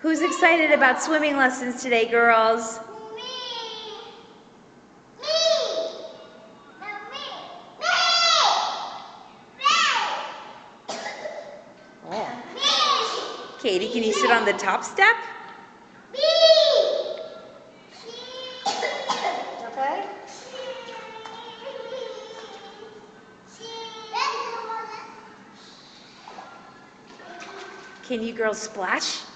Who's excited about swimming lessons today, girls? Me. Me. me, me. Me. Me. Katie, can you sit on the top step? Okay. Can you girls splash?